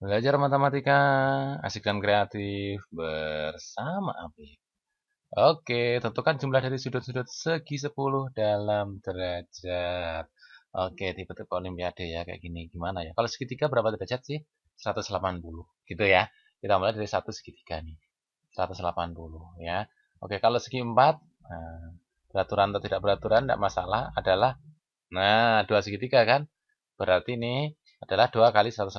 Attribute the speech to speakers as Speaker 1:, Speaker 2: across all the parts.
Speaker 1: Belajar matematika asik dan kreatif bersama Abi. Oke, tentukan jumlah dari sudut-sudut segi 10 dalam derajat. Oke, tipe-tipe olimpiade ya kayak gini. Gimana ya? Kalau segitiga berapa derajat sih? 180. Gitu ya. Kita mulai dari satu segitiga nih. 180 ya. Oke, kalau segi 4 nah, beraturan atau tidak beraturan tidak masalah adalah nah, dua segitiga kan? Berarti ini adalah 2 kali 180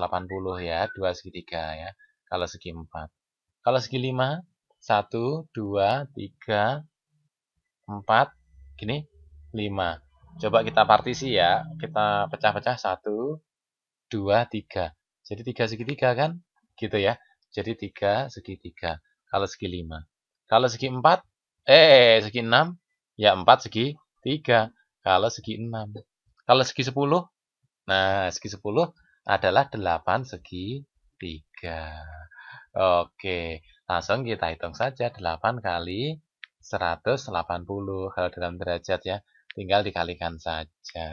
Speaker 1: ya, 2 segitiga ya. Kalau segi 4. Kalau segi 5, 1, 2, 3, 4, gini, 5. Coba kita partisi ya, kita pecah-pecah 1, 2, 3. Jadi 3 segitiga kan? Gitu ya. Jadi 3 segitiga. Kalau segi 5. Kalau segi 4, eh segi 6, ya 4 segi 3. Kalau segi 6. Kalau segi 10, Nah, segi 10 adalah 8 segi 3. Oke, langsung kita hitung saja 8 kali 180 kalau dalam derajat ya. Tinggal dikalikan saja.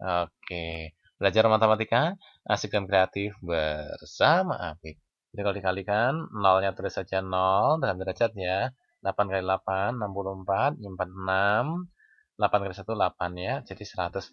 Speaker 1: Oke, belajar matematika asik dan kreatif bersama Apik. Jadi kalau dikalikan, nolnya tulis saja 0 dalam derajat ya. 8 kali 8, 64, 46, 8 kali 1 8 ya. Jadi 144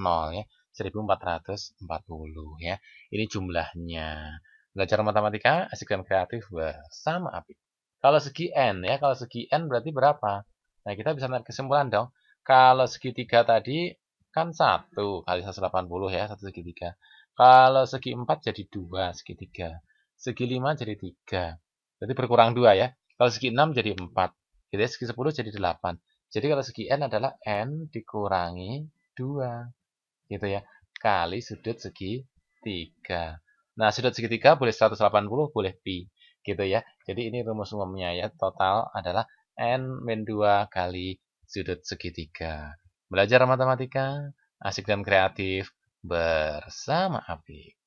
Speaker 1: nol ya. 1440 ya. Ini jumlahnya. Belajar matematika asik dan kreatif bersama Apik. Kalau segi N ya, kalau segi N berarti berapa? Nah, kita bisa narik kesimpulan dong. Kalau segitiga tadi kan 1 kali 180 ya, 1 segitiga. Kalau segi 4 jadi 2 segitiga. Segi 5 jadi 3. Berarti berkurang 2 ya. Kalau segi 6 jadi 4. Jadi segi 10 jadi 8. Jadi kalau segi N adalah N dikurangi 2. Gitu ya. Kali sudut segi 3. Nah, sudut segitiga boleh 180, boleh pi. Gitu ya. Jadi ini rumus umumnya ya. Total adalah N min 2 kali sudut segitiga. Belajar matematika, asik dan kreatif bersama Apik.